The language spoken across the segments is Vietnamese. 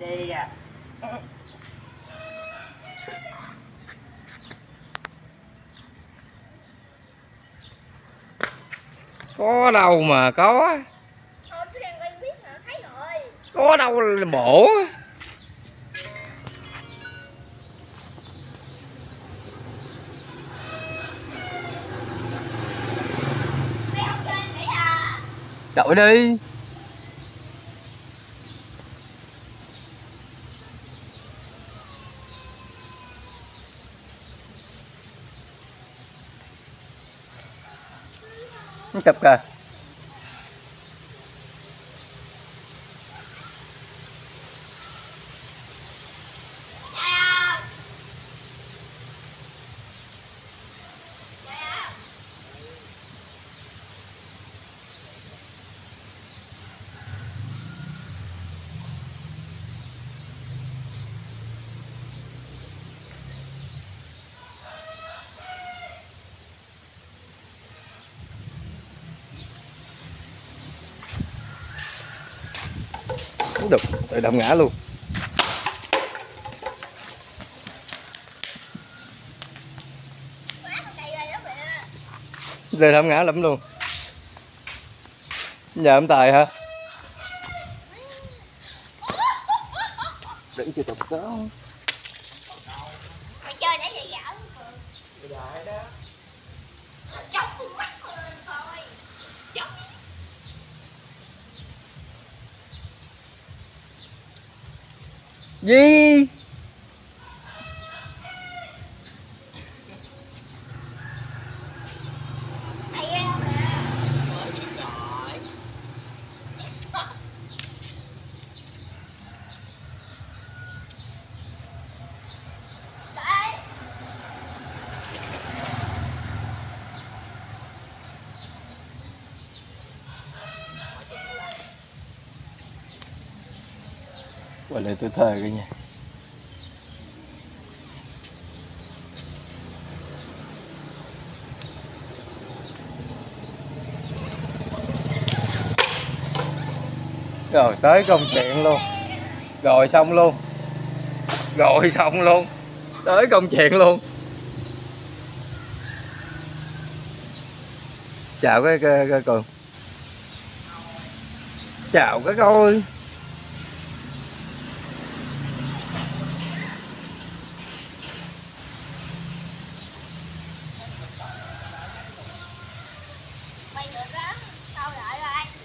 đi à có đâu mà có Thôi cứ đang quay biết hả? Thấy rồi. có đâu là bổ à? chọi đi cặp kìa không được tự động ngã luôn. Giờ con ngã lắm luôn. Nhà ông tài hả? Đừng chưa tập đó. Mày chơi để vậy gạo. Gì gọi là tôi thời cái nhỉ. Rồi tới công chuyện luôn. Rồi xong luôn. Rồi xong luôn. Tới công chuyện luôn. Chào cái cái, cái cường chào cái coi được đó. Tao đợi rồi.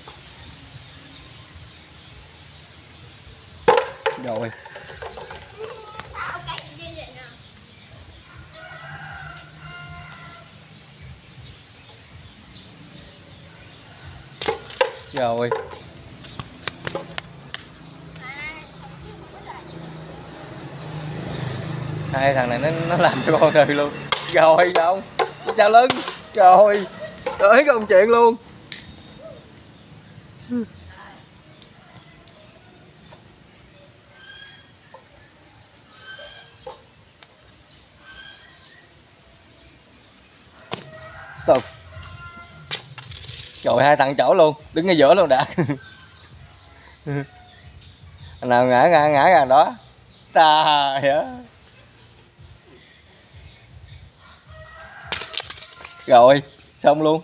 rồi rồi hai thằng này nó nó làm cho con rồi luôn rồi xong chào lưng rồi tới công chuyện luôn. Tục Trời hai thằng chỗ luôn, đứng ngay giữa luôn đã. Nào ngã ngã ngã ra đó. Trời ơi rồi xong luôn.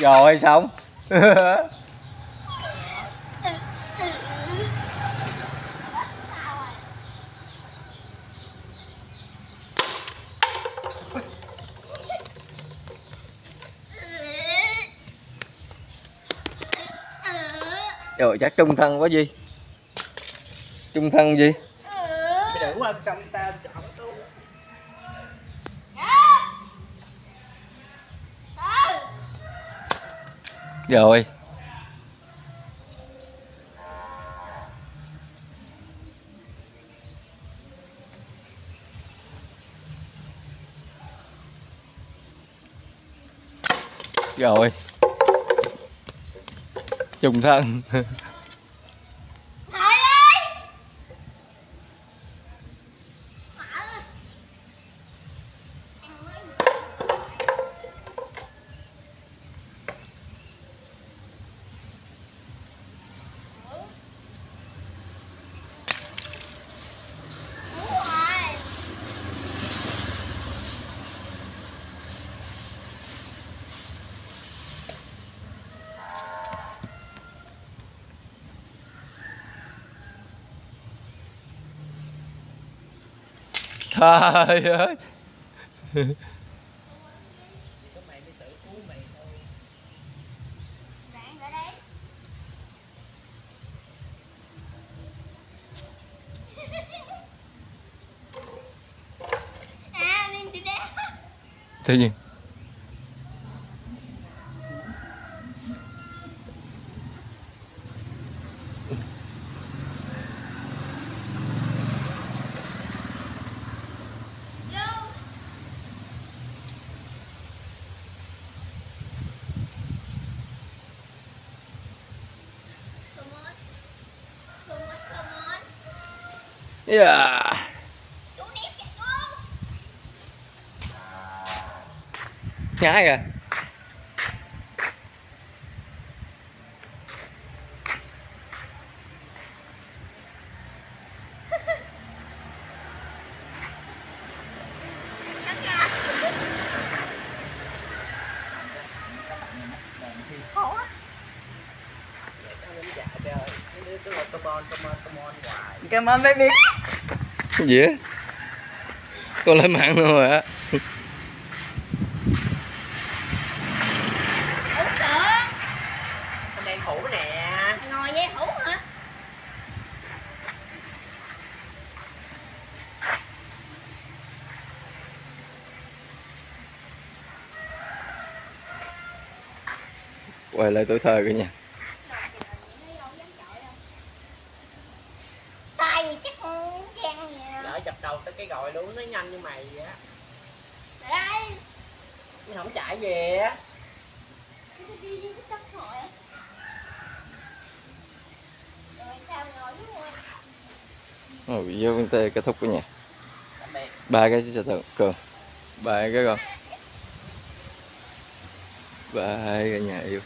Rồi xong. rồi chắc trung thân quá gì trung thân gì chọn tôi rồi. Rồi trùng thân. Trời ơi. Có mày mới tự cứu mày thôi Bạn ở đây. à, nên từ đây. tự nhiên Vô. Come on. Come on, come on yeah. Kìa nhái kìa à Cắt ra. Khổ á. Nó đến dạ trời Nó đứa cứ ngồi come on Come on baby. Cái gì á? Con lên mạng luôn rồi á. Ủa sợ. Anh đang thủ nè. Ngồi dây hủ hả? Quay lại tuổi thơ cả nhà tay thì chắc con gian chập đầu tới cái gòi luôn nó nhanh như mày vậy á. Đây. Nó không chạy về á. Cái Ồ, video bên tê kết thúc cả nhà ba cái cho thằng cường. Ba cái con. Ba cả nhà yêu